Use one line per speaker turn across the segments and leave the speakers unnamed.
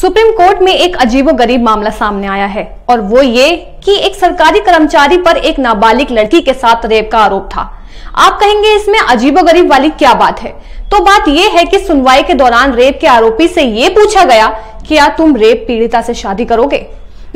Supreme court में एक अजीबोगरीब मामला सामने आया है और वो ये कि एक सरकारी कर्मचारी पर एक नाबालिग लड़की के साथ रेप का आरोप था। आप कहेंगे, इसमें अजीबोगरीब वाली क्या बात है? तो बात यह है कि सुनवाई के दौरान रेप के आरोपी से ये पूछा गया, क्या तुम रेप पीड़िता से शादी करोगे?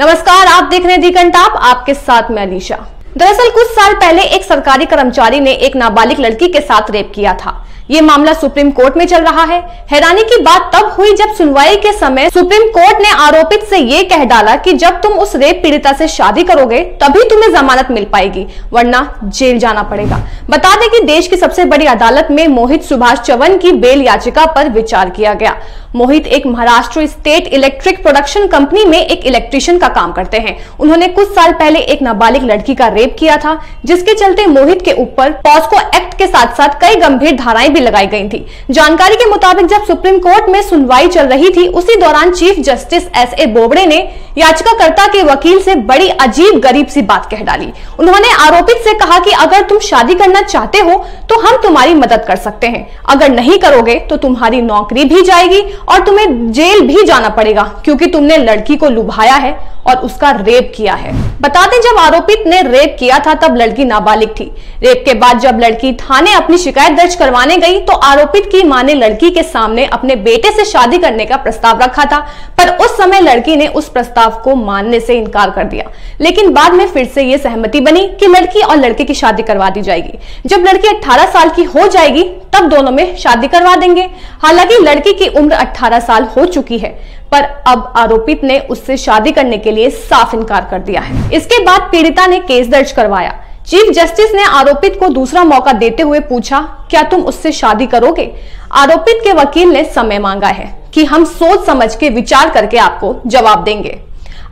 नमस्कार, आप देख रहे हैं दी आपके साथ मैं अलीशा। दरअसल कुछ साल पहले एक सरकारी कर्मचारी ने एक नाबालिग लड़की के साथ रेप किया था। ये मामला सुप्रीम कोर्ट में चल रहा है। हैरानी की बात तब हुई जब सुनवाई के समय सुप्रीम कोर्ट ने आरोपित से ये कह डाला कि जब तुम उस रेप पीड़िता से शादी करोगे, तभी तुम्हें जमानत मिल पाएगी, वरना जेल जाना पड़ेगा। बता दें कि देश की सबसे बड़ी अदालत में मोहित सुभाष चवन की बेल याचिका पर विचार किया गया। मोहित एक Maharashtra state electric production company में एक इलेक्ट्रिशियन का काम करते हैं। उन्होंने कुछ साल पहले एक नाबालिग लड़की का रेप किया था, जिसके चलते मोहित के ऊपर पॉस्को एक्ट के साथ साथ कई गंभीर धाराएँ भी लगाई गई थी। जानकारी के मुताबिक जब सुप्रीम कोर्ट में सुनवाई चल रही थी, उसी दौरान chief justice S A Bobde ने याचिकाकर्ता के वकील से बड़ी अजीब गरीब सी बात कह डाली। उन्होंने आरोपित से कहा कि अगर तुम शादी करना चाहते हो तो हम तुम्हारी मदद कर सकते हैं। अगर नहीं करोगे तो तुम्हारी नौकरी भी जाएगी और तुम्हें जेल भी जाना पड़ेगा क्योंकि तुमने लड़की को लुभाया है और उसका रेप किया है। बता दें, जब आरोपित ने रेप किया था, तब लड़की नाबालिग थी। रेप के बाद जब लड़की थाने अपनी शिकायत दर्ज करवाने गई तो आरोपित की माँ ने लड़की के सामने अपने बेटे से शादी करने का प्रस्ताव रखा था, पर उस समय लड़की ने उस प्रस्ताव को मानने से इनकार कर दिया। लेकिन बाद में फिर से ये सहमति बनी कि लड़की और लड़के की शादी करवा दी जाएगी। जब लड़की 18 साल की हो जाएगी, तब दोनों में शादी करवा देंगे। हालाँकि लड़की की उम्र 18 साल हो चुकी है। पर अब आरोपित ने उससे शादी करने के लिए साफ़ इनकार कर दिया है। इसके बाद पीड़िता ने केस दर्ज करवाया। चीफ जस्टिस ने आरोपित को दूसरा मौका देते हुए पूछा, क्या तुम उससे शादी करोगे? आरोपित के वकील ने समय मांगा है कि हम सोच समझ के विचार करके आपको जवाब देंगे।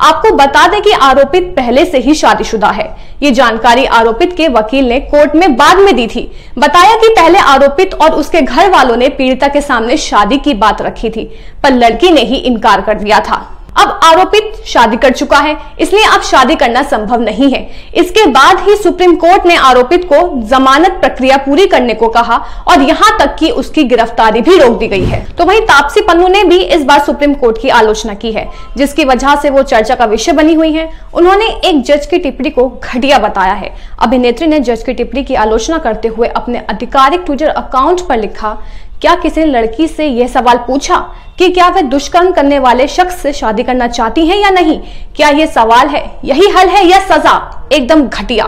आपको बता दें कि आरोपित पहले से ही शादीशुदा है। ये जानकारी आरोपित के वकील ने कोर्ट में बाद में दी थी। बताया कि पहले आरोपित और उसके घर वालों ने पीड़िता के सामने शादी की बात रखी थी, पर लड़की ने ही इनकार कर दिया था। अब आरोपित शादी कर चुका है, इसलिए अब शादी करना संभव नहीं है। इसके बाद ही सुप्रीम कोर्ट ने आरोपित को जमानत प्रक्रिया पूरी करने को कहा और यहाँ तक कि उसकी गिरफ्तारी भी रोक दी गई है। तो वहीं तापसी पन्नू ने भी इस बार सुप्रीम कोर्ट की आलोचना की है, जिसकी वजह से वो चर्चा का विषय बनी हुई है। उन्होंने एक जज की टिप्पणी को घटिया बताया है। अभिनेत्री ने जज की टिप्पणी की आलोचना करते हुए अपने आधिकारिक ट्विटर अकाउंट पर लिखा क्या किसी लड़की से यह सवाल पूछा कि क्या वे दुष्कर्म करने वाले शख्स से शादी करना चाहती हैं या नहीं? क्या ये सवाल है? यही हल है या सजा? एकदम घटिया।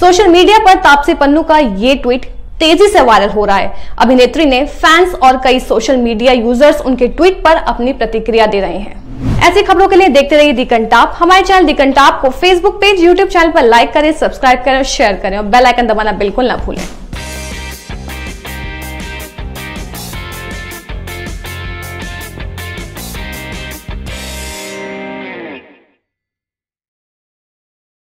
सोशल मीडिया पर तापसी पन्नू का ये ट्वीट तेज़ी से वायरल हो रहा है। अभिनेत्री ने फैंस और कई सोशल मीडिया यूज़र्स उनके ट्वीट पर अपनी प्रतिक्रिया दे रहे हैं। ऐसी खबरों के लिए देखते रहिए दिकंटाप हमारे चैनल दिकंटाप को फेसबुक पेज यूट्यूब चैनल पर लाइक करें सब्सक्राइब करें शेयर करें और बेल आइकन दबाना बिल्कुल ना भूलें।